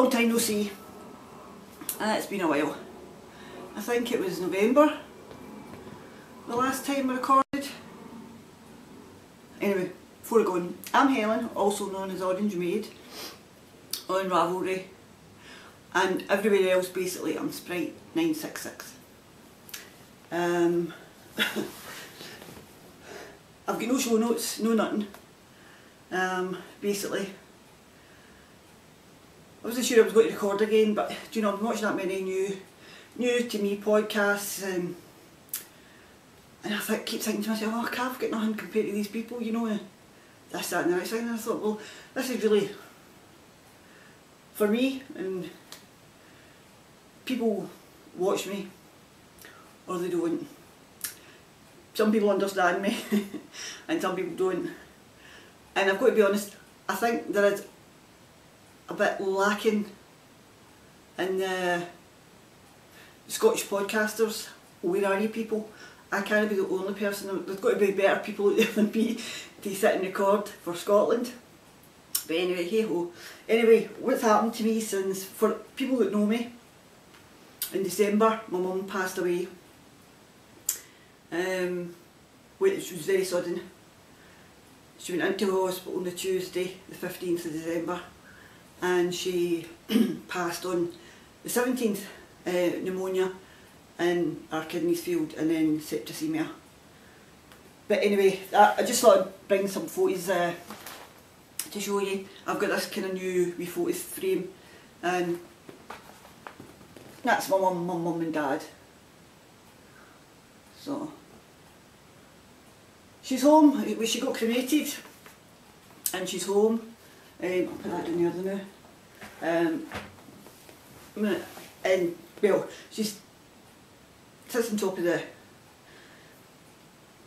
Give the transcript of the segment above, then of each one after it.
Long time no see. Uh, it's been a while. I think it was November the last time I recorded. Anyway, before I go on, I'm Helen, also known as Orange Maid, on Ravelry, and everywhere else basically I'm Sprite966. Um, I've got no show notes, no nothing. Um, basically, I wasn't sure I was going to record again, but do you know, I'm watching that many new, new to me podcasts, um, and I th keep thinking to myself, oh, I can't get nothing compared to these people, you know, and this, that, and the next thing. And I thought, well, this is really for me, and people watch me, or they don't. Some people understand me, and some people don't. And I've got to be honest, I think there is a bit lacking in the Scottish podcasters. Where are you people? I can't be the only person. There's got to be better people out there than me to sit and record for Scotland. But anyway, hey ho. Anyway, what's happened to me since, for people that know me, in December my mum passed away. Um, which was very sudden. She went into hospital on the Tuesday, the 15th of December and she passed on the 17th uh, pneumonia and our kidneys failed and then septicemia. But anyway, I, I just thought I'd bring some photos uh, to show you. I've got this kind of new wee photos frame and that's my mum, my mum and dad. So, she's home, she got cremated and she's home um, I'll put that down the other now. Um, and, well, she sits on top of the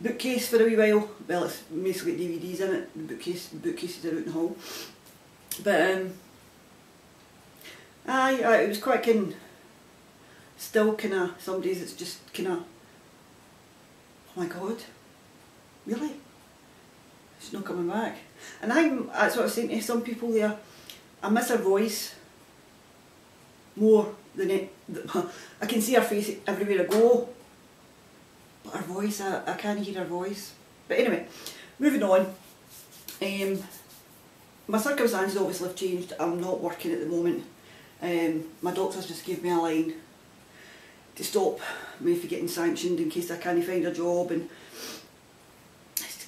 bookcase for a wee while. Well, it's mostly DVDs in it. The bookcase, the bookcases are out in the hall. But, um, aye, aye, it was quite kind still kind of, some days it's just kind of, oh my god, really? She's not coming back. And I'm, that's what I was saying to some people there, I miss her voice more than it, I can see her face everywhere I go, but her voice, I, I can't hear her voice. But anyway, moving on. Um, my circumstances obviously have changed. I'm not working at the moment. Um, my doctors just gave me a line to stop me from getting sanctioned in case I can't find a job and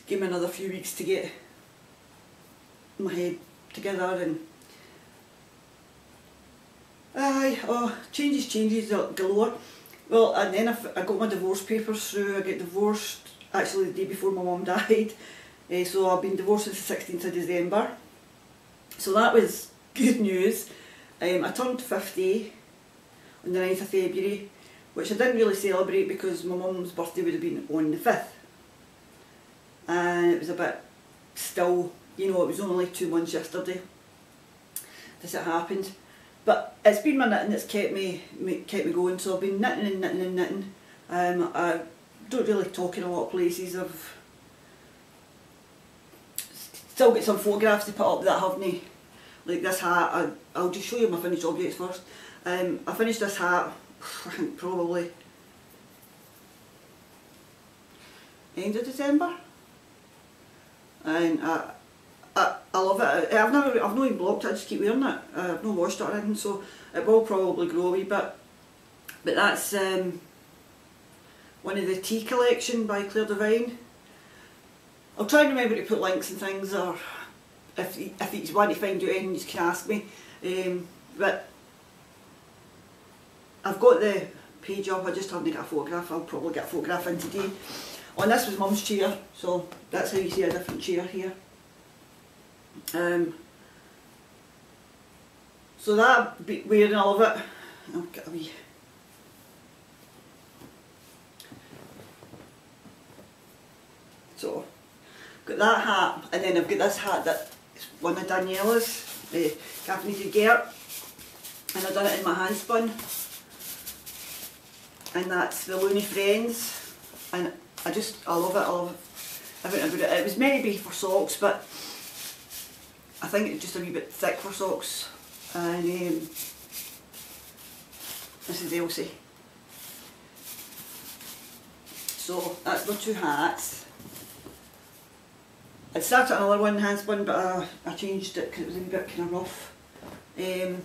give me another few weeks to get my head together and aye, oh, changes, changes galore. Well, and then I, I got my divorce papers through, I get divorced actually the day before my mum died. Uh, so I've been divorced since the 16th of December. So that was good news. Um, I turned 50 on the 9th of February, which I didn't really celebrate because my mum's birthday would have been on the 5th. And it was a bit still you know, it was only two months yesterday this it happened. But it's been my knitting that's kept me, kept me going, so I've been knitting and knitting and knitting. Um, I don't really talk in a lot of places. I've still got some photographs to put up that have me, like this hat. I, I'll just show you my finished objects first. Um, I finished this hat, I think probably end of December. And I, I, I love it. I've never, I've not even blocked it, I just keep wearing it. I've not washed it or anything, so it will probably grow a wee bit. But that's um, one of the tea collection by Claire Devine. I'll try and remember to put links and things, or if, if you want to find out anything, you can ask me. Um, but I've got the page up, I just haven't got a photograph, I'll probably get a photograph in today. And this was mum's chair, so that's how you see a different chair here. Um, so that wearing all of it, I'll get a wee So, got that hat, and then I've got this hat that one of Daniela's, the caffeinated Gert, and I've done it in my handspun. And that's the Looney Friends, and I just, I love it, I love everything about it. It was meant to be for socks, but I think it's just a wee bit thick for socks. and um, this is the Elsie. So that's my two hats. I started another one hand spun but I, I changed it because it was a bit kind of rough. Um,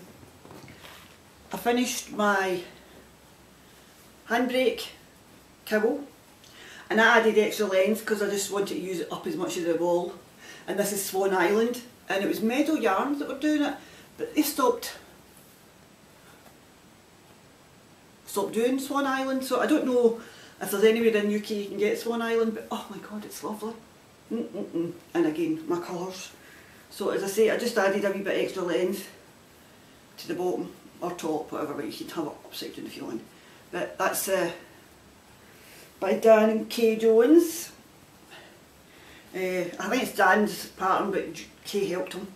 I finished my handbrake cowl and I added extra length because I just wanted to use it up as much as the wall and this is Swan Island and it was Meadow Yarns that were doing it but they stopped. Stopped doing Swan Island so I don't know if there's anywhere in UK you can get Swan Island but oh my god it's lovely. Mm -mm -mm. and again my colours. So as I say I just added a wee bit extra length to the bottom or top whatever but you can have it upside down if you want. But that's uh, by Dan and Kay Jones uh, I think it's Dan's pattern but Kay helped him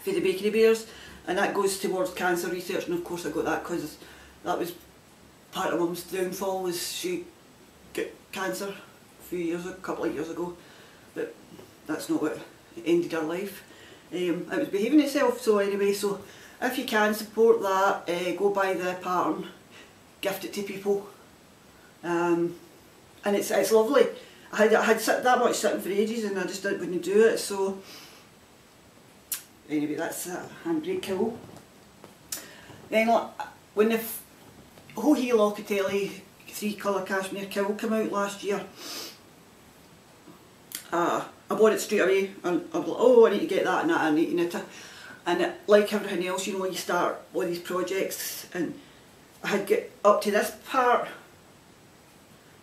for the bakery bears and that goes towards cancer research and of course I got that because that was part of mum's downfall was she got cancer a few years, a couple of years ago but that's not what ended her life. Um, it was behaving itself so anyway so if you can support that uh, go buy the pattern gift it to people um, and it's, it's lovely. I had, I had that much sitting for ages and I just didn't to do it so anyway that's a handbrake cowl. Then when the Joji Locatelli three colour cashmere cowl came out last year uh, I bought it straight away and I was like oh I need to get that and that I need to knit it and it, like everything else you know you start all these projects and I had get up to this part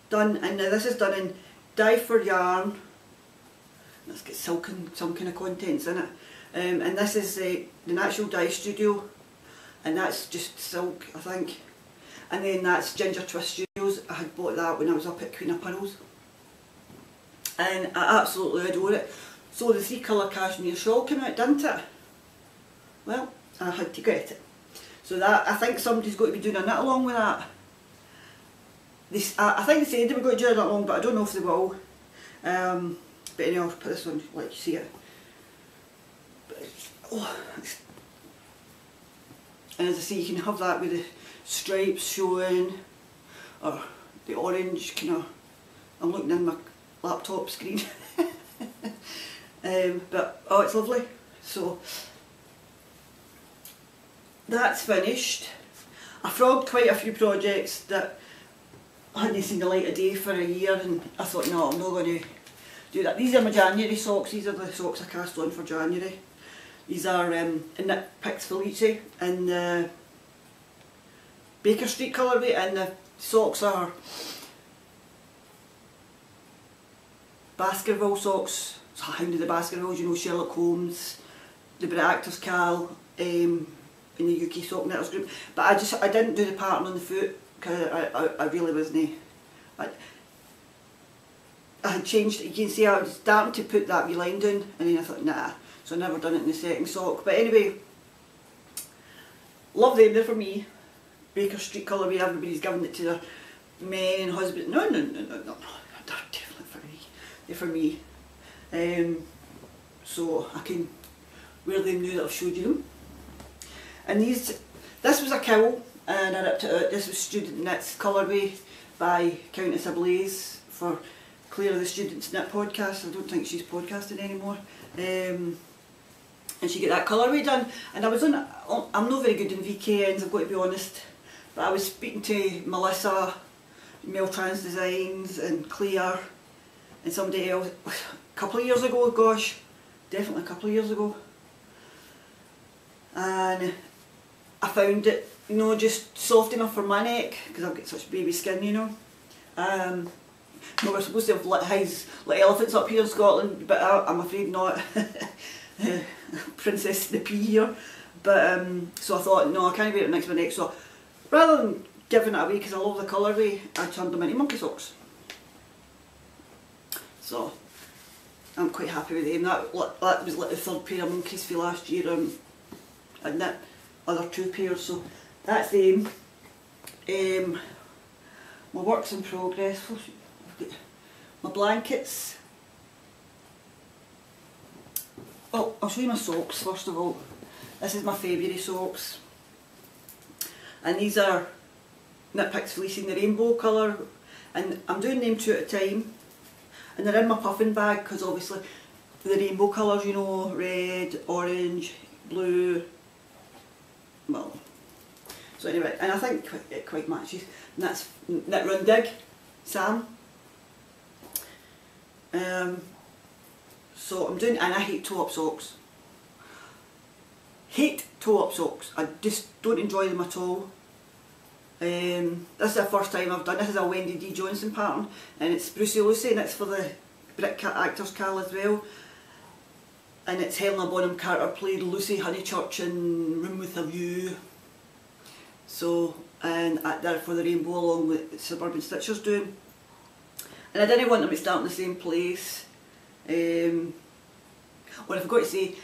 done and now this is done in dye for yarn. Let's get silk and some kind of contents in it? Um, and this is the, the Natural Dye Studio and that's just silk I think. And then that's Ginger Twist Studios. I had bought that when I was up at Queen of Pearls and I absolutely adore it. So the three colour cashmere shawl came out didn't it? well I had to get it. So that I think somebody's got to be doing a knit along with that this, I, I think they said they were going to do it long, but I don't know if they will um, but anyway I'll put this on let you see it oh, and as I say, you can have that with the stripes showing, or the orange kind of, I'm looking in my laptop screen. um, but, oh, it's lovely. So, that's finished. I frogged quite a few projects that hadn't seen the light of day for a year and I thought, no, I'm not going to do that. These are my January socks, these are the socks I cast on for January. These are um, in that Picks Felici in the Baker Street colourway and the socks are Baskerville socks, so Hound of the Baskervilles, you know, Sherlock Holmes, the Brit Actors KAL um, in the UK Sock Knitters group. But I just, I didn't do the pattern on the foot because I, I, I really wasn't, I, I had changed you can see I was starting to put that wee line down and then I thought nah so I've never done it in the second sock. But anyway, love them, they're for me. Baker Street colourway, everybody's giving it to their men and husbands. No, no, no, no, no, they're definitely for me. They're for me. Um, so I can wear them now that I've showed you them. And these, this was a cowl and I ripped it out. This was Student Knits colourway by Countess Ablaze for Claire the Students Knit podcast. I don't think she's podcasting anymore. Um, and she got that colourway done. And I was on, I'm not very good in VKNs, I've got to be honest, but I was speaking to Melissa, Mel Trans Designs and Claire and somebody else a couple of years ago, gosh, definitely a couple of years ago. And I found it, you know, just soft enough for my neck, because I've got such baby skin, you know. Um, we're supposed to have lit, highs, lit elephants up here in Scotland, but I, I'm afraid not. Princess the Pea here. But um, so I thought, no, I can't wear it next to my neck. So rather than giving it away because I love the colourway, I turned them into monkey socks. So I'm quite happy with them. That, that was like the third pair of monkeys for last year um, and that other two pairs. So that's them. Um, my work's in progress. My blankets. Oh, I'll show you my socks first of all. This is my February socks. And these are Knit Picks Felici in the rainbow colour. And I'm doing them two at a time. And they're in my puffin bag because obviously the rainbow colours, you know, red, orange, blue, well, so anyway, and I think it quite matches. And that's Run Dig, Sam. Um, so I'm doing, and I hate toe-up socks. Hate toe-up socks. I just don't enjoy them at all. Um, this is the first time I've done this is a Wendy D Johnson pattern and it's Brucey Lucy and it's for the Brit Actors KAL as well and it's Helena Bonham Carter played Lucy Honeychurch in Room with a View so and uh, there for the Rainbow along with Suburban Stitchers doing and I didn't want them to start in the same place um, well I forgot to say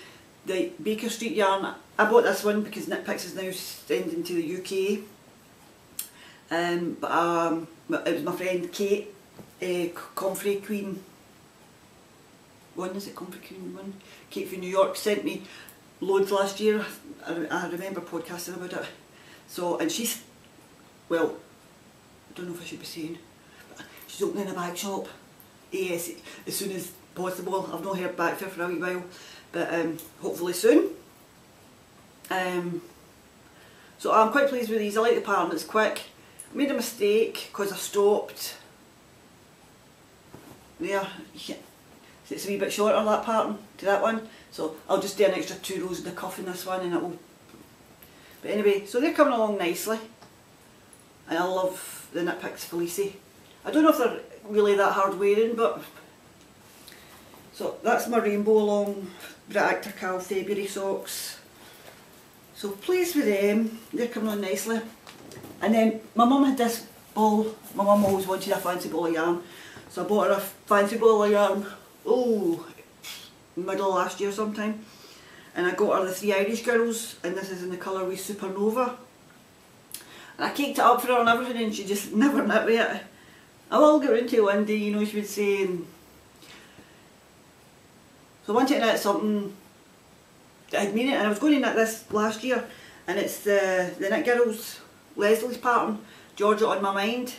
the Baker Street yarn I bought this one because Knit Picks is now sending to the UK um, but um, it was my friend Kate, uh, Comfrey Queen, one is it Comfrey Queen one? Kate from New York sent me loads last year. I, I remember podcasting about it. So and she's well, I don't know if I should be saying, she's opening a bag shop. Yes, as soon as possible. I've not heard back for a wee while, but um, hopefully soon. Um, so I'm quite pleased with these. I like the pattern. It's quick made a mistake because I stopped there. yeah. It's a wee bit shorter that pattern to that one. So I'll just do an extra two rows of the cuff in this one and it will... But anyway, so they're coming along nicely. And I love the Knit Picks Felici. I don't know if they're really that hard wearing, but... So that's my rainbow along Brit Actor KAL February socks. So pleased with them, they're coming on nicely. And then my mum had this ball, my mum always wanted a fancy ball of yarn. So I bought her a fancy ball of yarn, oh, middle last year sometime. And I got her the Three Irish Girls, and this is in the colourway Supernova. And I caked it up for her and everything, and she just never knit with it. I will get into it one day, you know, she would say. And so I wanted to knit something that I'd mean it, and I was going to knit this last year, and it's the, the Knit Girls Leslie's pattern, Georgia on my mind,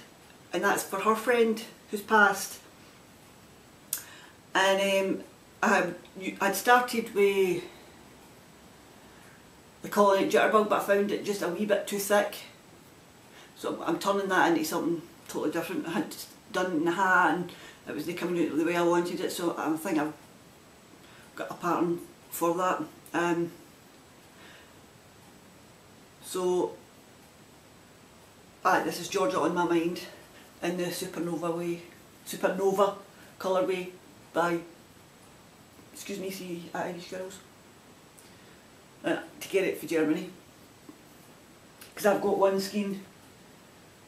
and that's for her friend who's passed. And um, I, I'd started with the Colinette jitterbug, but I found it just a wee bit too thick. So I'm turning that into something totally different. I had done in the hat and it was coming out the way I wanted it, so I think I've got a pattern for that. Um, so Ah, this is Georgia on my mind in the Supernova way, Supernova colourway by, excuse me, Three Irish Girls. Uh, to get it for Germany. Because I've got one skein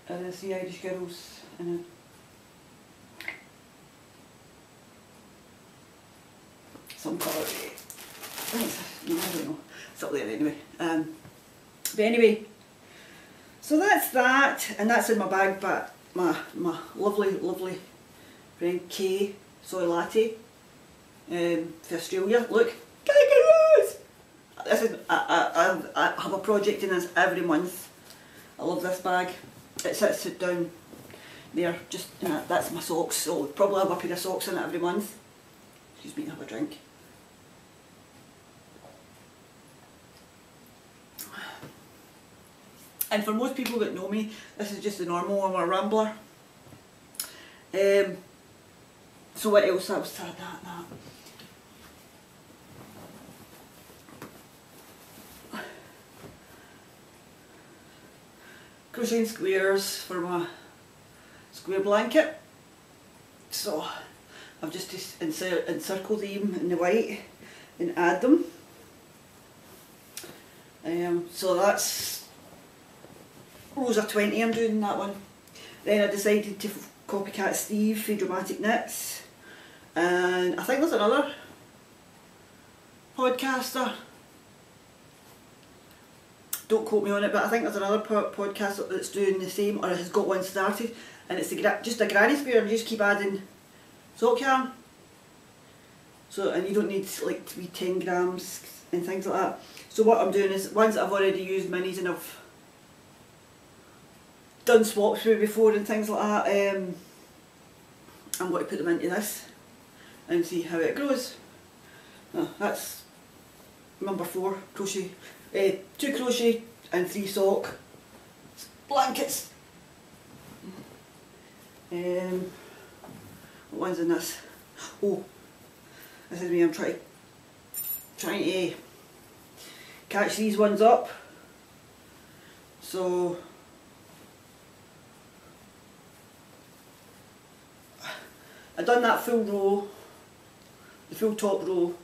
of the Three Irish Girls it. Some colourway. I don't know. It's up there anyway. Um, but anyway, so that's that, and that's in my bag, but my, my lovely, lovely friend Kay Soy Latte um, for Australia. Look! This is, I, I, I have a project in this every month. I love this bag. It sits it down there, just, uh, that's my socks, so probably have a pair of socks in it every month. Excuse me, have a drink. And for most people that know me, this is just the normal I'm a rambler. Um, so what else? I was sad that, that. Crocheting squares for my square blanket. So I've just encircled them in the white and add them. Um, so that's Rosa 20 I'm doing that one. Then I decided to copycat Steve for Dramatic Knits. And I think there's another podcaster. Don't quote me on it, but I think there's another po podcaster that's doing the same or has got one started. And it's a, just a granny square and you just keep adding sock yarn. So, and you don't need like to be 10 grams and things like that. So what I'm doing is ones that I've already used minis and I've done swaps with before and things like that. Um, I'm going to put them into this and see how it grows. Oh, that's number four crochet. Uh, two crochet and three sock blankets. Um, what one's in this? Oh, this is me. I'm trying trying to catch these ones up. So I've done that full row, the full top row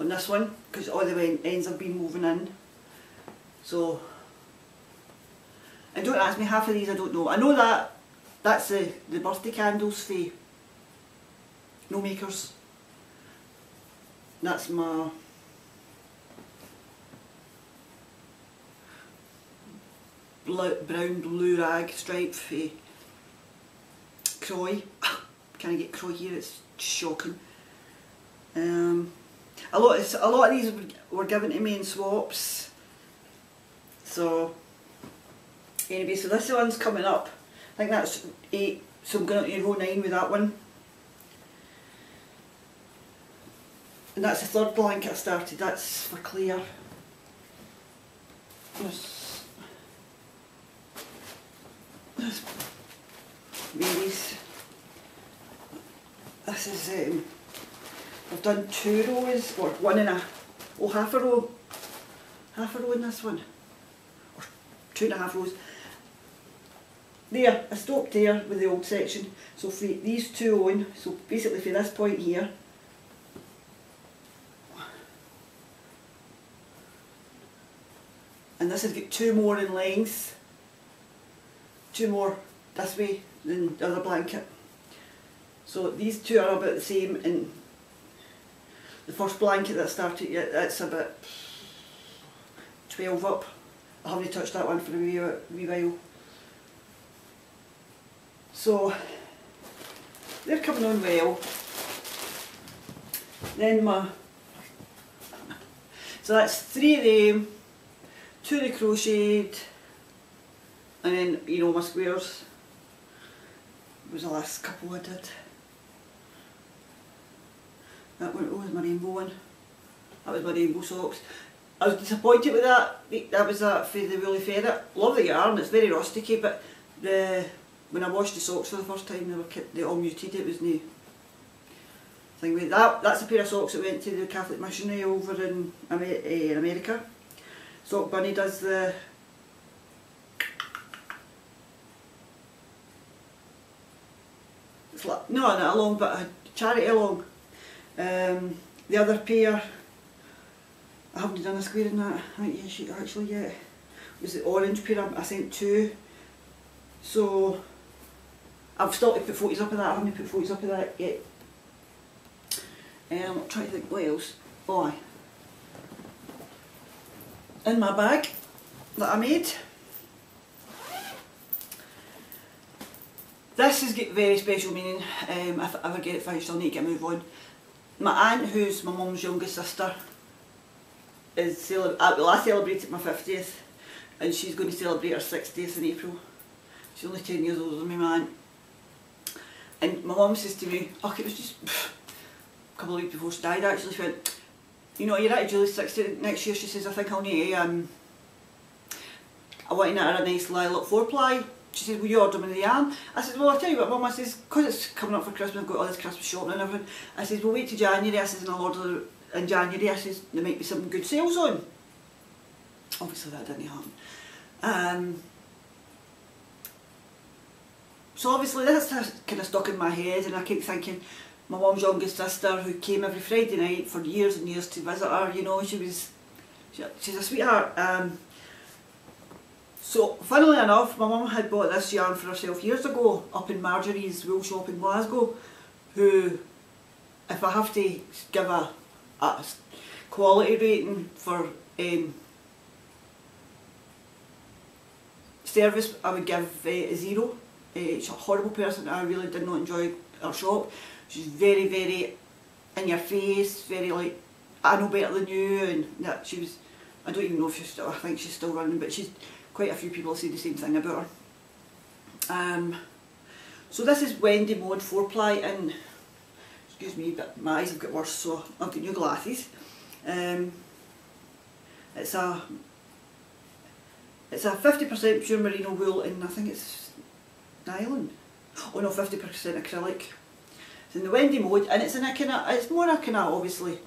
on this one because all the ends have been moving in. So, and don't ask me, half of these I don't know. I know that that's the, the birthday candles for no makers. That's my brown blue rag stripe for Croy. Can I get Croy here? It's shocking. Um, a lot, of, a lot of these were given to me in swaps. So, anyway, so this one's coming up. I think that's 8, so I'm going to row 9 with that one. And that's the third blanket I started, that's for clear. There's, there's Mary's. This is um, I've done two rows, or one and a, oh half a row, half a row in this one, or two and a half rows. There, I stopped there with the old section, so for these two on, so basically for this point here, and this has got two more in length, two more this way than the other blanket. So these two are about the same and the first blanket that started, yeah, that's about 12 up. I haven't touched that one for a wee, wee while. So, they're coming on well. Then my, so that's three of them, two of the crocheted, and then, you know, my squares. It was the last couple I did. That one, oh, was my rainbow one. That was my rainbow socks. I was disappointed with that. That was that for the woolly ferret. Love the yarn, it's very rusticy, but the when I washed the socks for the first time, they were they all muted. It was new thing with that. That's a pair of socks that went to the Catholic missionary over in, eh, in America. Sock Bunny does the no, not a long, but a charity along. Um, the other pair, I haven't done a square in that actually yet, was the orange pair, I sent two. So I've still to put photos up of that, I haven't put photos up of that yet. Um, I'm trying to think what else. Oh. In my bag that I made. This has got very special meaning. Um, if I ever get it finished, I'll need to get a move on my aunt, who's my mum's youngest sister, is cele well, I celebrated my 50th and she's going to celebrate her 60th in April. She's only 10 years older than me, my aunt. And my mum says to me, oh, it was just pff, a couple of weeks before she died actually, she went, you know, you're at Julie's 60th next year, she says, I think I'll need to, um, I want to her a nice lilac four ply she said, well, you order me the yarn? I said, well, I'll tell you what, Mum, I says, because it's coming up for Christmas, I've got all this Christmas shopping and everything. I says, we'll wait till January, I says, and I'll order in January. I says, there might be some good sales on. Obviously that didn't happen. Um, so obviously this kind of stuck in my head and I keep thinking, my mum's youngest sister who came every Friday night for years and years to visit her, you know, she was, she, she's a sweetheart. Um, so, funnily enough, my mum had bought this yarn for herself years ago up in Marjorie's wool shop in Glasgow, who, if I have to give a, a quality rating for um, service, I would give uh, a zero. Uh, she's a horrible person, I really did not enjoy her shop. She's very, very in your face, very like, I know better than you, and that she was. I don't even know if she's still. I think she's still running, but she's quite a few people say the same thing about her. Um, so this is Wendy Mode four ply, and excuse me, but my eyes have got worse, so I've got new glasses. Um, it's a it's a 50% pure merino wool and I think it's nylon. Oh no, 50% acrylic. It's in the Wendy mode and it's in a kind of, it's more a kind of obviously,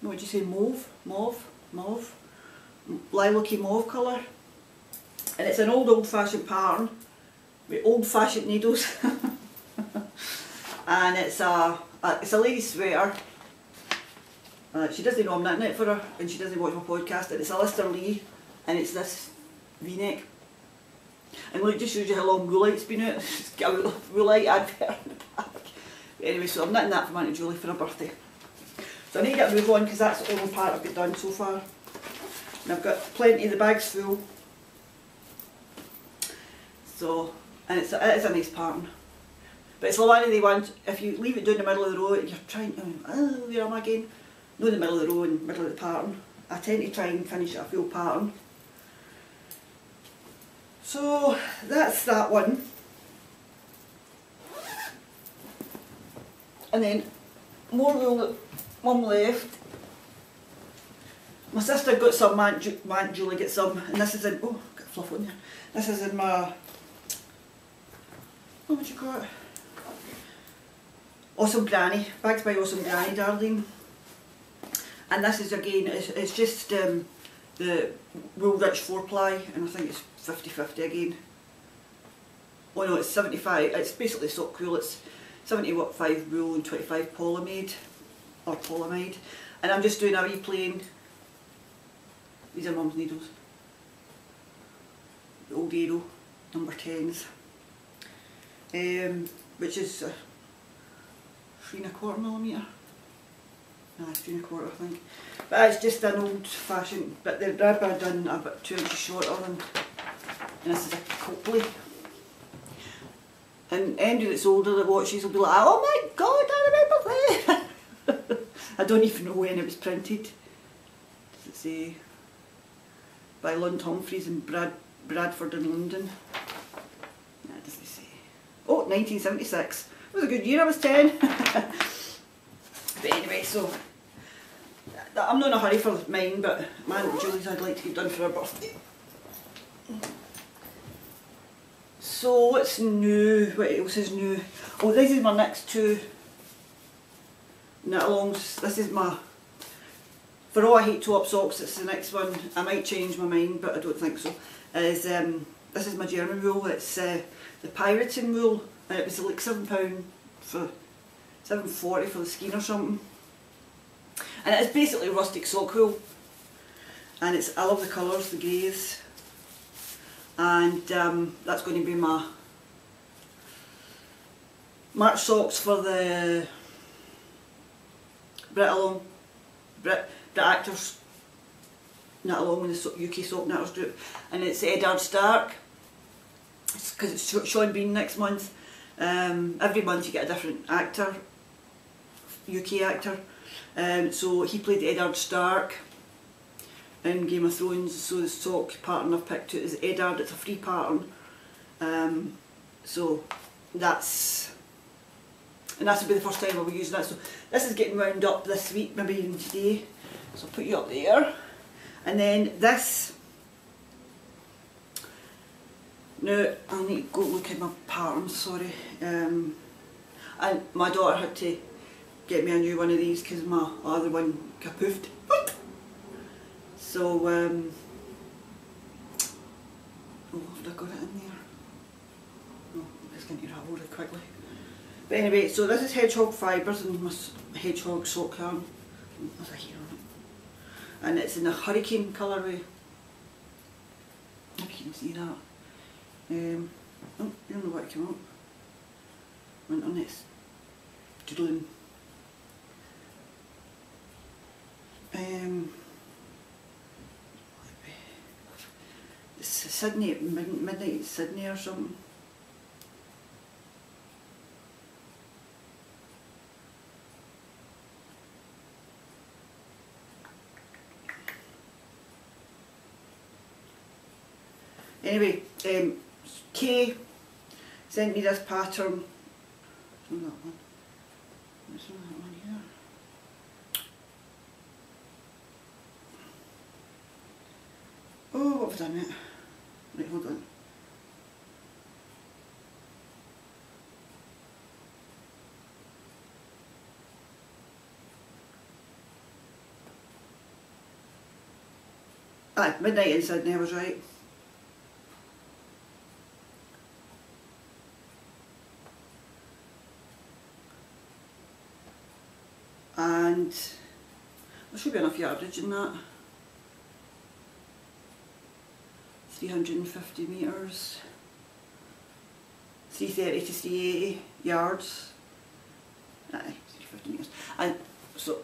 what would you say, mauve, mauve, mauve, lilac-y mauve colour. And it's an old old fashioned pattern with old fashioned needles. and it's a, a, it's a lady's sweater. Uh, she doesn't know I'm knitting it for her and she doesn't watch my podcast and it's a Lister Lee and it's this v-neck. And look, just shows you how long Woolite's been out. It's got a Woolite advert in the back. Anyway, so I'm knitting that for my Auntie Julie for her birthday. So I need to get a move on because that's the only part I've got done so far. And I've got plenty, of the bag's full. So, and it's a, it is a nice pattern. But it's the one of the ones, if you leave it down the middle of the row, you're trying to, oh, where am I again? No, the middle of the row and middle of the pattern. I tend to try and finish a full pattern. So that's that one. And then more wool mum left. My sister got some, my Aunt, Ju Aunt Julie got some, and this is in, oh, got fluff on there. This is in my, what would you it? Awesome Granny, bags by Awesome Granny, darling. And this is again, it's, it's just um, the Wool Rich 4 ply, and I think it's 50-50 again. Oh no, it's 75, it's basically sock wool, it's 75 wool and 25 polyamide, or polyamide. And I'm just doing a wee plain, these are mum's needles, the old Aero, number 10s, um, which is uh, three and a quarter millimetre. It's three and a quarter I think. But it's just an old fashioned, but the rib done about two inches shorter than and this is a Copley. And anybody that's older that watches will be like, oh my god, I remember that. I don't even know when it was printed. Does it say? By Lund Humphries in Brad Bradford in London. No, it doesn't say. Oh, 1976. It was a good year, I was 10. but anyway, so I'm not in a hurry for mine, but man, Julie's I'd like to get done for her birthday. So what's new? What else is new? Oh, this is my next two knit alongs. This is my, for all I hate toe up socks, it's the next one. I might change my mind, but I don't think so. Is um, This is my German wool. It's uh, the Pirating wool. And it was like £7 for, 7.40 for the skein or something. And it's basically rustic sock wool. And it's, I love the colours, the greys. And um, that's going to be my March socks for the Brit Along, Brit, Actors. Knit Along with the UK Sock Knitters group. And it's Eddard Stark. Because it's, it's Sean Bean next month um, every month you get a different actor UK actor um, so he played Eddard Stark in Game of Thrones, so the sock pattern I've picked out is Eddard, it's a free pattern. Um, so that's, and that's will be the first time I'll be using that. So this is getting wound up this week, maybe even today. So I'll put you up there. And then this, now I need to go look at my patterns, sorry. Um, and my daughter had to get me a new one of these because my other one kapoofed. So, um, oh, have I got it in there? No, I'm just going to unravel it quickly. But anyway, so this is hedgehog fibres and my hedgehog sock yarn. There's a hair on it. And it's in the hurricane colourway. If you can see that. Um, oh, you don't know what came up. Went on its doodling. Um, Sydney, mid midnight Sydney or something. Anyway, um, Kay sent me this pattern. Not that one. It's not that one here. Oh, what have I done it? Right, hold on. Aye, midnight in Sydney, I was right. And there should be enough yardage in that. 350 metres, 330 to 380 yards. Aye, 350 metres. And so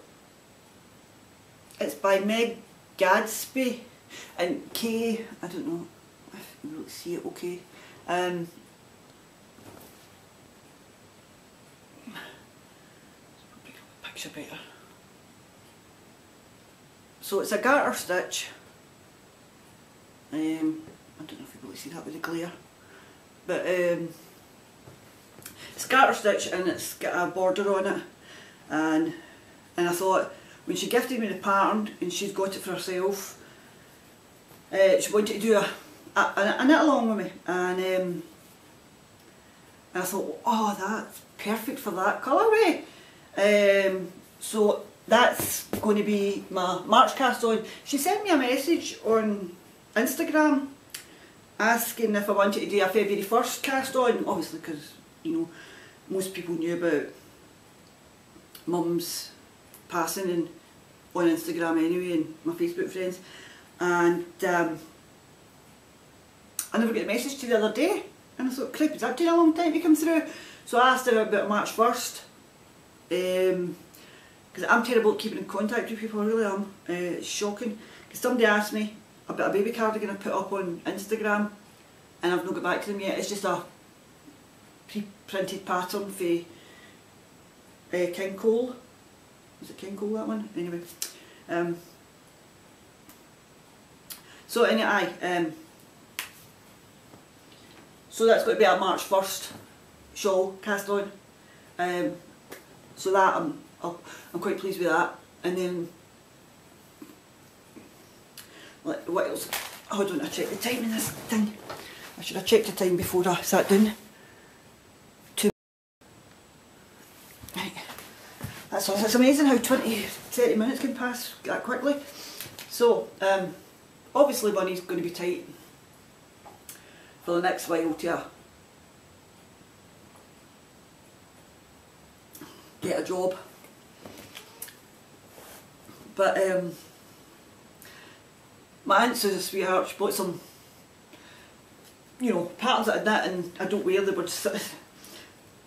it's by Meg Gadsby and Kay, I don't know if you really see it okay. Um, picture better. So it's a garter stitch. Um, I don't know if you really see that with the glare. But um, it's garter stitch and it's got a border on it. And and I thought when she gifted me the pattern and she's got it for herself, uh, she wanted to do a, a, a, knit along with me and, um, and I thought oh that's perfect for that colourway um, so that's going to be my March cast on. She sent me a message on Instagram asking if I wanted to do a February 1st cast on obviously because you know most people knew about mum's passing and on Instagram anyway and my Facebook friends. And um, I never got a message to the other day and I thought, crap, is that taking a long time to come through? So I asked her about March 1st because um, I'm terrible at keeping in contact with people, I really am. Uh, it's shocking because somebody asked me about a baby cardigan I put up on Instagram and I've not got back to them yet. It's just a pre-printed pattern for uh, King Cole. Is it King Cole that one? Anyway. Um, so anyway, um, so that's going to be our March 1st show cast on. Um, so that I'm, i am quite pleased with that. And then, like, what else? Hold on, I check the time in this thing. I should have checked the time before I sat down. Two. Right. That's, that's amazing how 20, 30 minutes can pass that quickly. So, um, obviously money's going to be tight for the next while to get a job. But um, my aunt's is a sweetheart, she bought some, you know, patterns that I knit and I don't wear them, but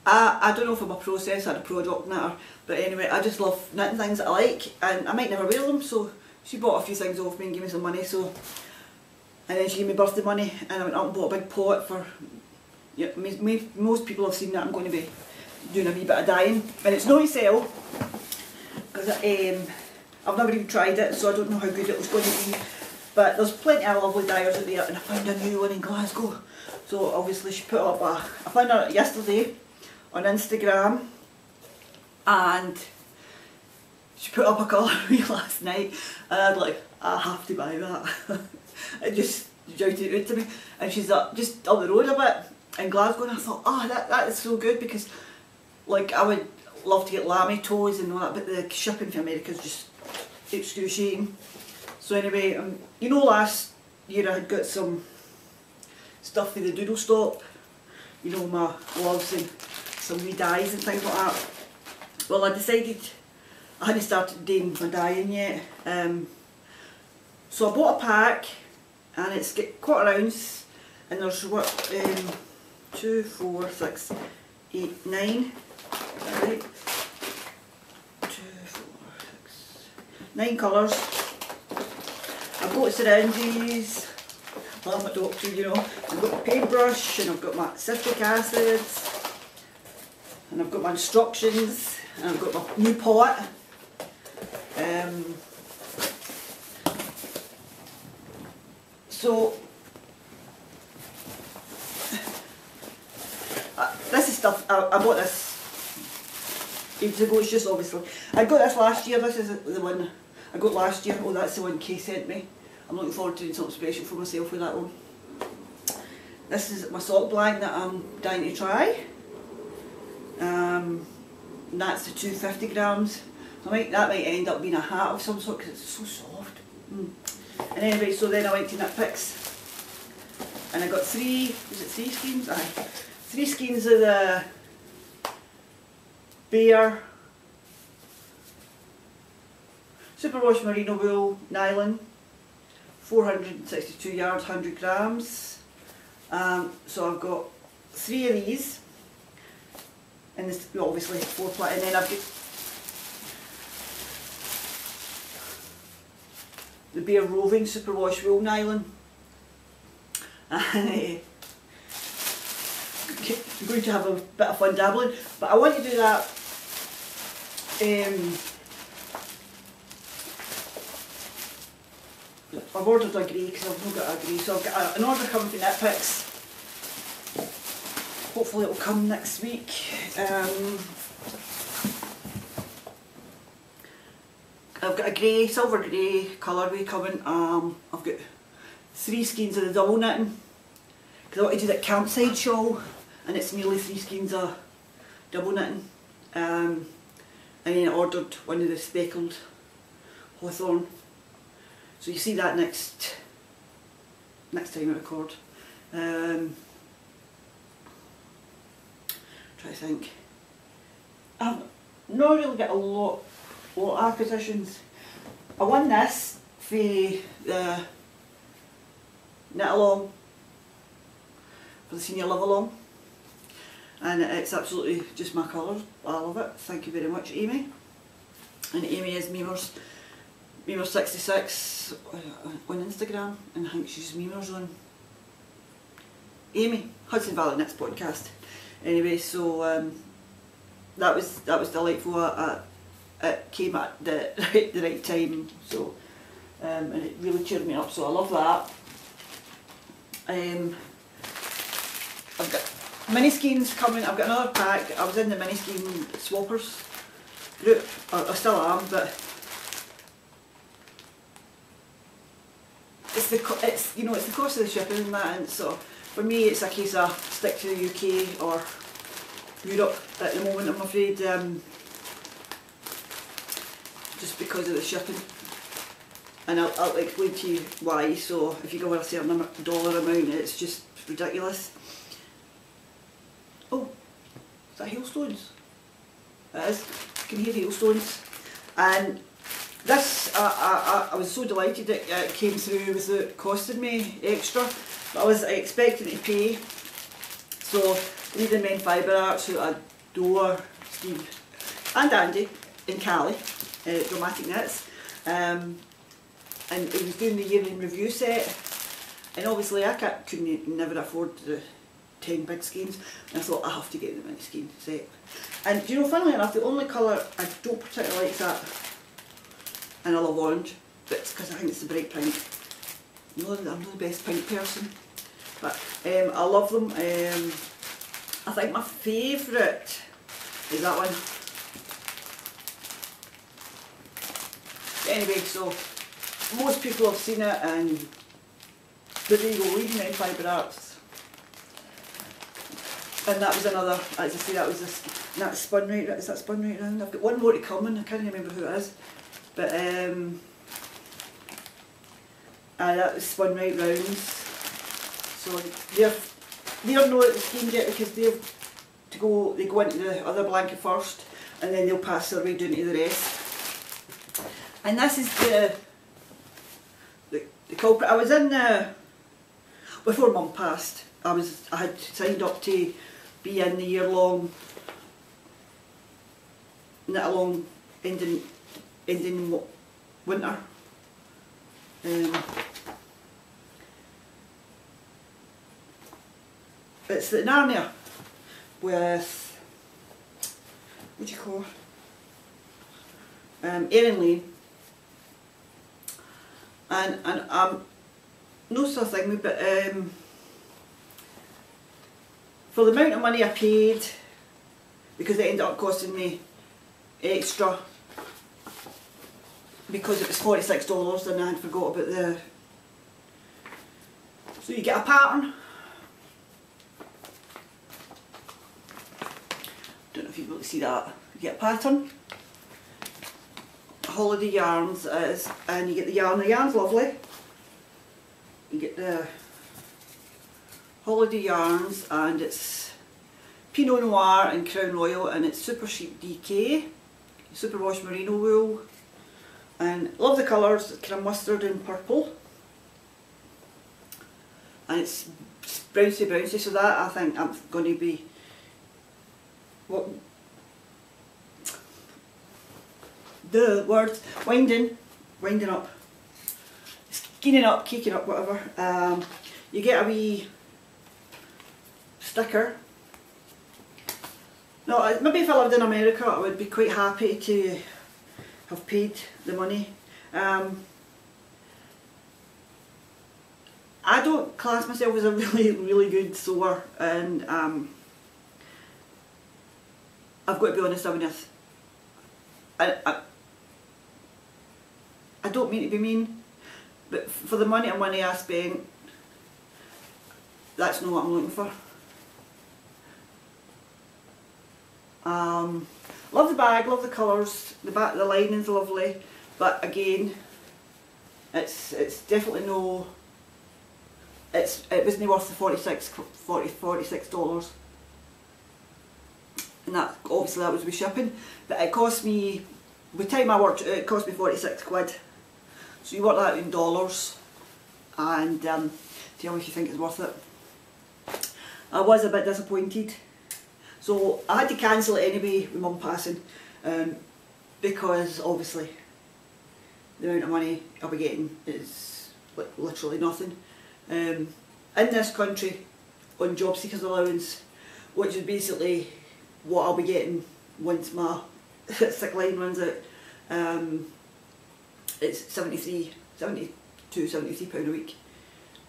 I, I don't know if I'm a process or a product knitter, but anyway, I just love knitting things that I like and I might never wear them, so she bought a few things off me and gave me some money so and then she gave me birthday money and I went out and bought a big pot for yeah, me, me, most people have seen that I'm going to be doing a wee bit of dyeing and it's not sell because um, I've never even tried it so I don't know how good it was going to be but there's plenty of lovely dyers out there and I found a new one in Glasgow so obviously she put up a, I found her yesterday on Instagram and she put up a colour me last night and I was like, I have to buy that. it just shouted it to me. And she's up, just on the road a bit in Glasgow and I thought, oh that, that is so good because like I would love to get lammy toes and all that but the shipping for America is just excruciating. So anyway, um, you know last year I had got some stuff for the doodle stop, you know my gloves and some wee dyes and things like that. Well I decided I hadn't started doing my dyeing yet. Um, so I bought a pack and it's got quarter ounce and there's what, um, two, four, six, eight, nine, right? nine colours. I've got syringes, well I'm a doctor you know, I've got a paintbrush and I've got my citric acid and I've got my instructions and I've got my new pot. Um, so uh, this is stuff, I, I bought this ages ago, it's just obviously. I got this last year, this is the one I got last year, oh that's the one Kay sent me. I'm looking forward to doing something special for myself with that one. This is my sock blanket that I'm dying to try. Um, and that's the 250 grams. I might, that might end up being a hat of some sort because it's so soft. Mm. And anyway, so then I went to Knitpicks and I got three, is it three skeins? Aye. Three skeins of the Bare Superwash Merino Wool Nylon, 462 yards, 100 grams. Um, so I've got three of these, and this well, obviously four ply, and then I've got the Bare Roving Superwash Wool Nylon. I'm going to have a bit of fun dabbling, but I want to do that um, I've ordered a grey because I've not got a grey, so I've got a, an order coming from Knitpicks. Hopefully it'll come next week. Um, I've got a grey, silver grey colourway coming. Um, I've got three skeins of the double knitting because I want to do that campside shawl and it's nearly three skeins of double knitting. Um, and then I ordered one of the speckled hawthorn. So you see that next next time I record. Um, try to think. I've not really got a lot, lot of acquisitions. I won this for the knit along for the senior live along and it's absolutely just my colour. I love it. Thank you very much, Amy. And Amy is Memers, Memers66 on Instagram, and I think she's on Amy Hudson Valley Knits podcast. Anyway, so um, that was that was delightful. It came at the right, the right time, so um, and it really cheered me up. So I love that. Um, I've got Mini skeins coming, I've got another pack, I was in the mini skein swappers group, I, I still am, but it's the, it's, you know, it's the cost of the shipping and that, and so for me it's a case of stick to the UK or Europe at the moment I'm afraid, um, just because of the shipping. And I'll, I'll explain to you why, so if you go with a certain dollar amount it's just ridiculous. Oh, is that hailstones? It is. You can hear hailstones. And this, I, I, I was so delighted it, it came through without costing me extra. But I was expecting to pay. So, Leading Men Fibre Arts, who adore, Steve and Andy in Cali, uh, Dramatic Knits. Um, and he was doing the year yearly review set. And obviously I couldn't never afford the 10 big skeins and I thought I have to get the mini skein set. And you know, funnily enough, the only colour I don't particularly like is that, and I orange, but because I think it's the bright pink. Know, I'm not the best pink person, but um, I love them. Um, I think my favourite is that one. Anyway, so most people have seen it and the there you Men Fibre Arts and that was another, as I say, that was this, that spun right, is that spun right round? I've got one more to come and I can't remember who it is. But, um, uh, that was spun right round. So they're, they're not the scheme yet because they're to go, they go into the other blanket first and then they'll pass their way down to the rest. And this is the, the, the culprit. I was in, uh, before mum passed, I was, I had signed up to be in the year long knit along ending ending winter. Um, it's the Narnia with what do you call um, Erin Lane and and um no such thing but um for the amount of money I paid, because it ended up costing me extra because it was $46 and I had forgot about the so you get a pattern. Don't know if you will see that. You get a pattern. Holiday yarns is and you get the yarn. The yarn's lovely. You get the holiday yarns and it's Pinot Noir and Crown Royal and it's super sheep DK super wash merino wool and love the colours, kind of mustard and purple. And it's bouncy bouncy so that I think I'm going to be what the word winding winding up skinning up, caking up, whatever. Um, you get a wee sticker. No, maybe if I lived in America I would be quite happy to have paid the money. Um, I don't class myself as a really, really good sewer and um, I've got to be honest with I, I, I don't mean to be mean, but for the money and money I spent, that's not what I'm looking for. Um, love the bag, love the colours, the back, the lining's lovely, but again, it's it's definitely no. It's it wasn't worth the 46 40 46 dollars, and that obviously that was with shipping, but it cost me. The time I worked, it cost me 46 quid. So you work that in dollars, and um, tell me if you think it's worth it. I was a bit disappointed so I had to cancel it anyway with mum passing um, because obviously the amount of money I'll be getting is literally nothing. Um, in this country on job seekers allowance which is basically what I'll be getting once my sick line runs out um, it's 73, 72, 73 pound a week.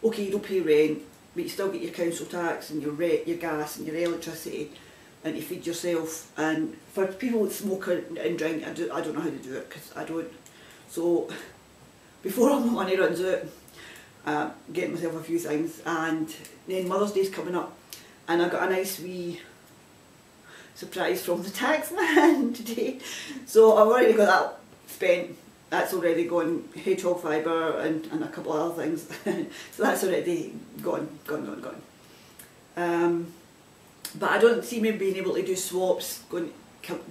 Okay you don't pay rent but you still get your council tax and your rent, your gas and your electricity and to feed yourself and for people that smoke and drink I, do, I don't know how to do it because I don't. So before all my money runs out uh, getting myself a few things and then Mother's Day's coming up and I got a nice wee surprise from the tax man today. So I've already got that spent that's already gone hedgehog fibre and, and a couple of other things. So that's already gone gone gone gone. Um, but I don't see me being able to do swaps, going,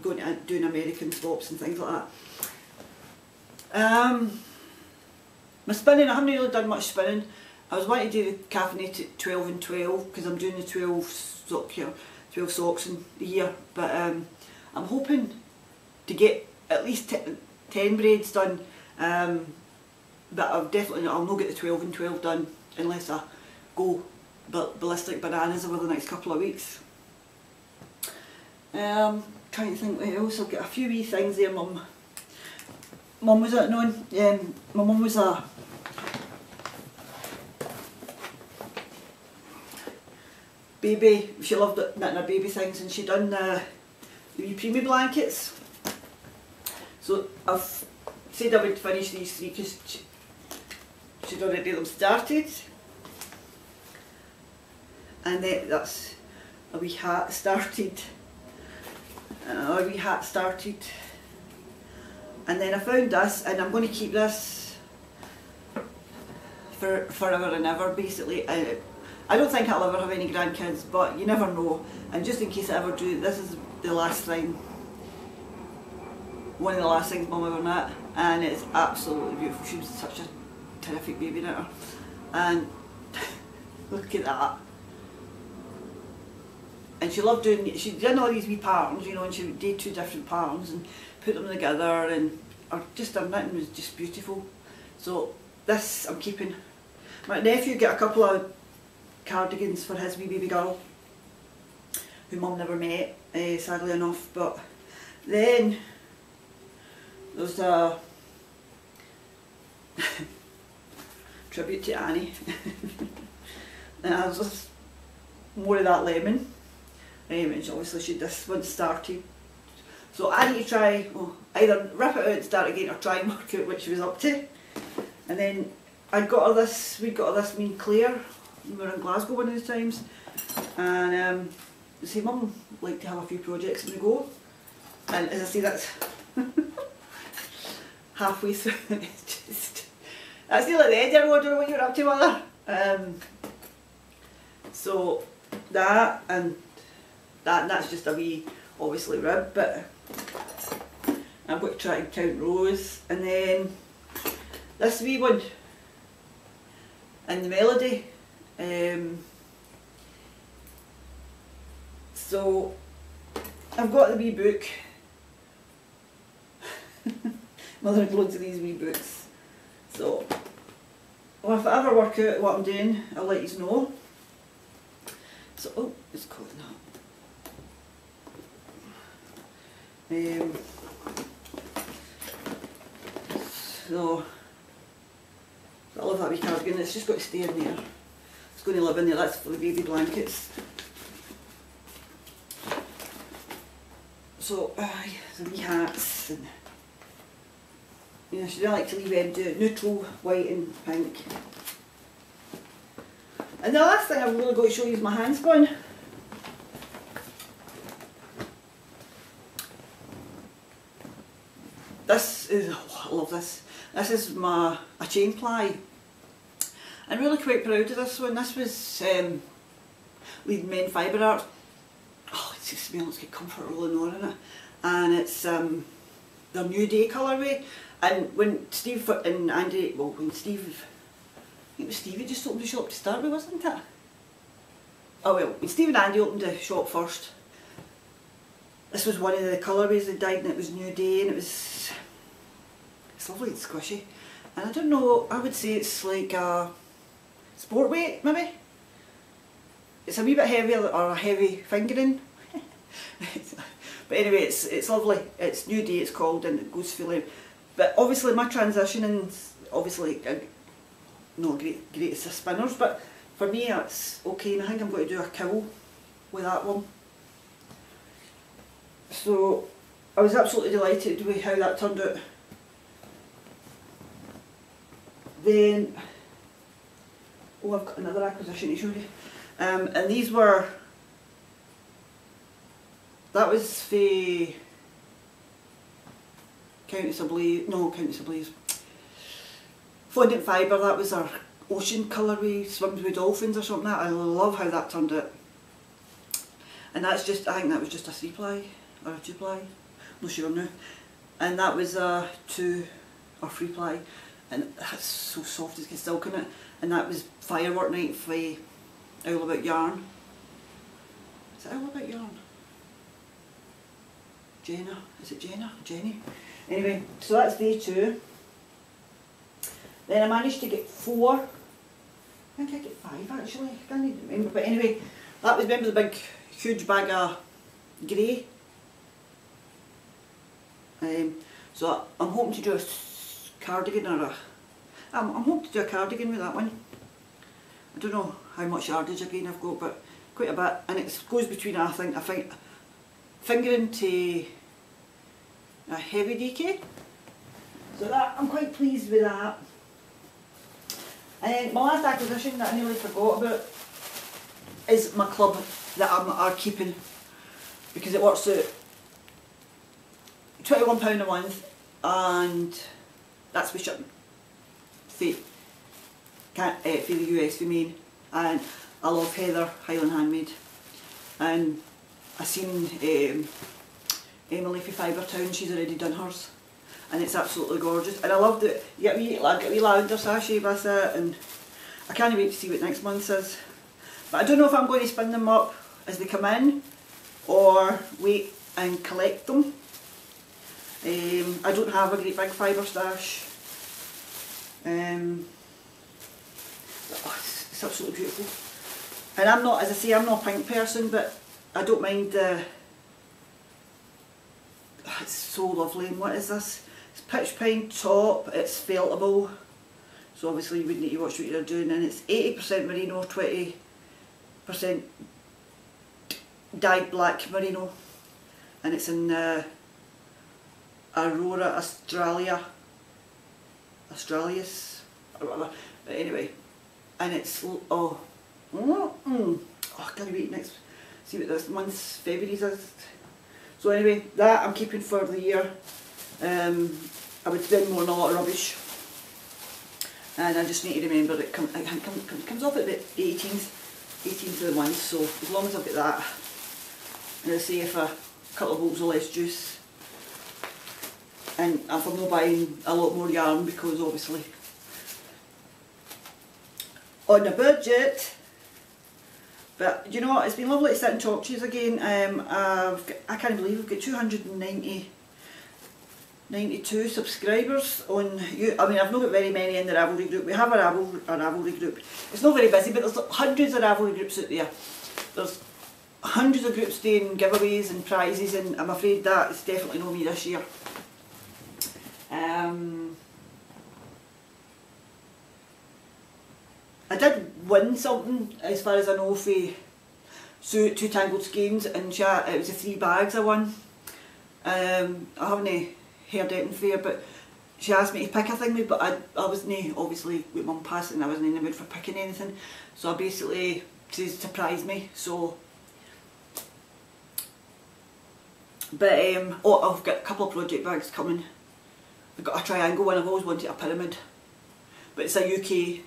going to doing American swaps and things like that. Um, my spinning, I haven't really done much spinning. I was wanting to do the caffeinated 12 and 12 because I'm doing the 12 sock here, 12 socks in the year. But um, I'm hoping to get at least 10 braids done. Um, but I'll definitely, I'll not get the 12 and 12 done unless I go ballistic bananas over the next couple of weeks. Um, trying to think what else, I've got a few wee things there mum. Mum was at known, um, my mum was a baby, she loved knitting her baby things and she done the, wee preemie blankets. So I've said I would finish these three because she, she'd already them started. And then that's a wee hat started Uh, and a wee hat started. And then I found this and I'm going to keep this for forever and ever basically. I, I don't think I'll ever have any grandkids but you never know. And just in case I ever do this is the last thing one of the last things mum ever met and it's absolutely beautiful. She was such a terrific baby knitter and look at that and she loved doing, she did all these wee patterns, you know, and she did two different patterns and put them together and or just her knitting was just beautiful. So this I'm keeping. My nephew got a couple of cardigans for his wee baby girl, who mum never met, uh, sadly enough, but then there's a tribute to Annie. and I was just more of that lemon Um, and obviously she this one started. So I need to try well, either rip it out and start again or try and work out what she was up to. And then I got her this, we got her this mean Claire. We were in Glasgow one of the times. And um, say, Mum like to have a few projects in the go. And as I say, that's halfway through. it's just, that's the end. I know what you're up to, mother. Um, so that and that, that's just a wee, obviously rib, but I'm going to try and count rows. And then this wee one and the melody. Um, so I've got the wee book. Mother had loads of these wee books. So well, if I ever work out what I'm doing, I'll let you know. So, oh, it's cold now. Um, so, I love that wee cardigan, it's just got to stay in there. It's going to live in there, that's for the baby blankets. So, aye, the wee hats and you know, didn't like to leave them to neutral, white and pink. And the last thing I've really got to show you is my handspun. This is, oh, I love this. This is my a chain ply. I'm really quite proud of this one. This was um, Leading Men Fibre Art. Oh, it just smells like comfort rolling on in it. And it's um, the New Day colourway. And when Steve and Andy, well, when Steve, I think it was Steve who just opened the shop to start with, wasn't it? Oh well, when Steve and Andy opened the shop first, this was one of the colourways they dyed and it was New Day and it was, it's lovely and squishy. And I don't know, I would say it's like a sport weight maybe. It's a wee bit heavier or a heavy fingering. but anyway, it's it's lovely. It's New Day it's called and it goes fully but obviously my transition and obviously uh, not great greatest of spinners but for me it's okay and I think I'm going to do a cowl with that one. So I was absolutely delighted with how that turned out. Then, oh I've got another acquisition to show you. Um, and these were, that was the Countess Ablaze, no Countess Ablaze, Fondant Fibre, that was our ocean colourway, swims with dolphins or something like that. I love how that turned out. And that's just, I think that was just a three ply, or a two ply, I'm not sure now. And that was a two or three ply, and that's so soft as can silk in it. And that was firework night for Owl About Yarn. Is it Owl About Yarn? Jenna, is it Jenna? Jenny? Anyway, so that's day two. Then I managed to get four. I think I get five actually, I can't even remember. But anyway, that was remember the big huge bag of grey. Um, so I'm hoping to do a cardigan or a, I'm, I'm hoping to do a cardigan with that one. I don't know how much yardage again I've got, but quite a bit. And it goes between, I think, I think, fingering to a heavy DK. So that I'm quite pleased with that. And my last acquisition that I nearly forgot about is my club that I'm are keeping because it works out £21 a month and that's with shipping for, uh, for the US we mean and I love Heather Highland Handmade and I seen um, Emily for Town, she's already done hers. And it's absolutely gorgeous. And I love that you get wee, like, wee lavender sachet with it and I can't wait to see what next month is. But I don't know if I'm going to spin them up as they come in or wait and collect them. Um, I don't have a great big fibre stash. Um, oh, it's, it's, absolutely beautiful. And I'm not, as I say, I'm not a pink person, but I don't mind the it's so lovely. And what is this? It's pitch pine top, it's feltable. So obviously you would need to watch what you're doing and it's 80% merino, 20% dyed black merino and it's in uh, Aurora Australia. Australis. Or whatever but anyway and it's oh mm, oh I can't wait next see what this month's February's is. So anyway that I'm keeping for the year. Um, I would spend more on a lot of rubbish. And I just need to remember it, come, it come, comes off at the 18th 18th of the month so as long as I've got that. And I say if a couple of bottles of less juice and if I'm not buying a lot more yarn because obviously on a budget but you know what, it's been lovely to sit and talk to you again. Um, I've got, I can't believe I've got 290 92 subscribers on you. I mean, I've not got very many in the Ravelry group. We have a, Ravel, a Ravelry group. It's not very busy, but there's hundreds of Ravelry groups out there. There's hundreds of groups doing giveaways and prizes, and I'm afraid that is definitely not me this year. Um, I did win something, as far as I know, for Sue Two Tangled Skeins, and she, it was the three bags I won. Um, I haven't heard anything her, but she asked me to pick a thing, but I, I wasn't, obviously, with mum passing, I wasn't in the mood for picking anything. So I basically, she surprised me, so... But, um, oh, I've got a couple of project bags coming. I've got a triangle one, I've always wanted a pyramid. But it's a UK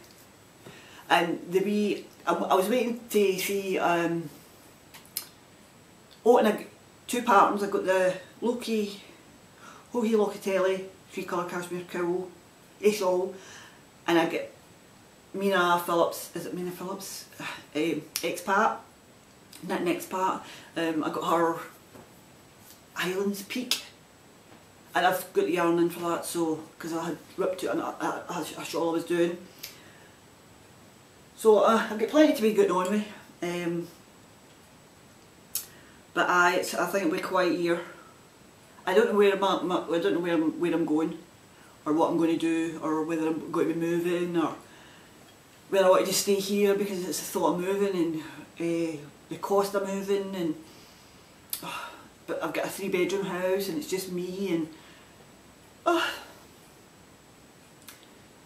and the wee, I, I was waiting to see, um, oh and I, two patterns, I've got the Loki, Joji Locatelli, three colour cashmere cowl, a shawl, and I get Mina Phillips, is it Mina Phillips? Um, expat, not next part, um, I got her Islands Peak and I've got the yarn in for that so because I had ripped it on a, a, a shawl I was doing so uh, I've got plenty to be good on me. Um, but I, I think it'll be quite here. I don't know where I'm at, I don't know where I'm, where I'm going, or what I'm going to do, or whether I'm going to be moving, or whether I want to just stay here because it's the thought of moving and uh, the cost of moving, and oh, but I've got a three bedroom house and it's just me and oh,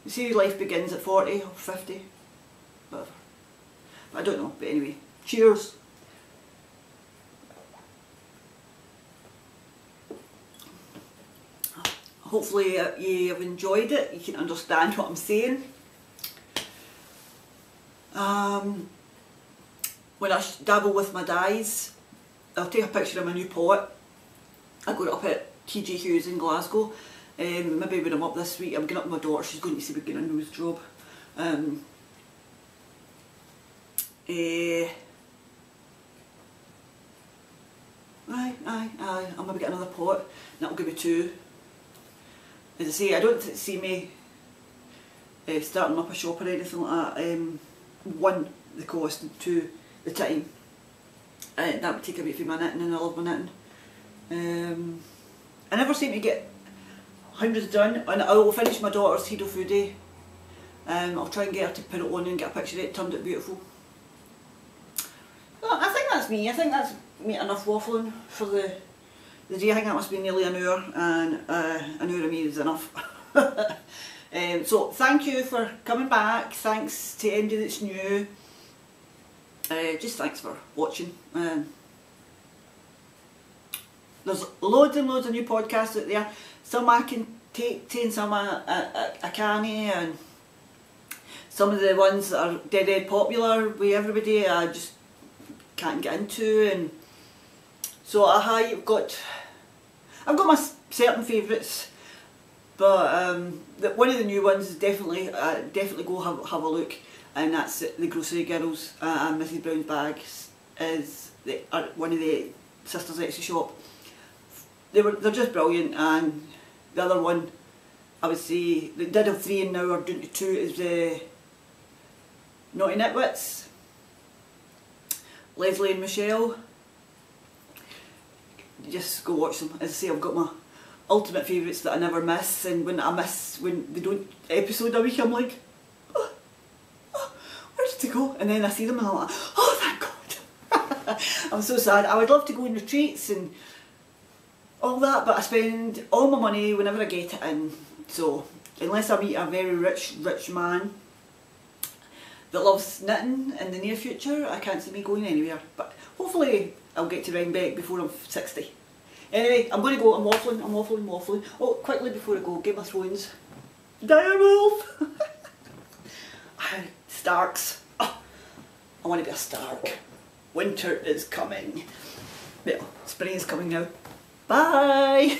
you see life begins at 40 or 50 whatever. I don't know, but anyway, cheers. Hopefully uh, you have enjoyed it, you can understand what I'm saying. Um, when I dabble with my dyes, I'll take a picture of my new pot. I got it up at TG Hughes in Glasgow. Um, maybe when I'm up this week, I'm going up with my daughter, she's going to see me getting a nose job. Um, uh, aye, aye, aye, I'll maybe get another pot and that'll give me two. As I say, I don't see me uh, starting up a shop or anything like that. Um, one, the cost, and two, the time. Uh, that would take a bit for my knitting and I love my knitting. Um, I never seem to get hundreds done and I will finish my daughter's Hero day. Um, I'll try and get her to put it on and get a picture of it, turned it beautiful. Well, I think that's me. I think that's me enough waffling for the the day. I think that must be nearly an hour and uh, an hour of me is enough. um, so thank you for coming back. Thanks to anybody that's new. Uh, just thanks for watching. Um, there's loads and loads of new podcasts out there. Some I can take to and some I, I, I can't and some of the ones that are dead dead popular with everybody I just can't get into and so I've got I've got my certain favourites but um, the, one of the new ones is definitely uh, definitely go have, have a look and that's the Grocery Girls uh, and Mrs Brown's Bags is the, uh, one of the Sisters Etsy shop. They were they're just brilliant and the other one I would say they did have three and now are doing two is the Naughty Nitwits Leslie and Michelle. Just go watch them. As I say, I've got my ultimate favourites that I never miss and when I miss, when they don't episode a week, I'm like, oh, oh, where did they go? And then I see them and I'm like, oh thank God. I'm so sad. I would love to go on retreats and all that, but I spend all my money whenever I get it in. So unless I meet a very rich, rich man that loves knitting in the near future, I can't see me going anywhere. But hopefully I'll get to Rhinebeck before I'm 60. Anyway, I'm going to go, I'm waffling, I'm waffling, waffling. Oh, quickly before I go, Game of Thrones. Direwolf! Ah, Starks. Oh, I want to be a Stark. Winter is coming. Well, spring is coming now. Bye!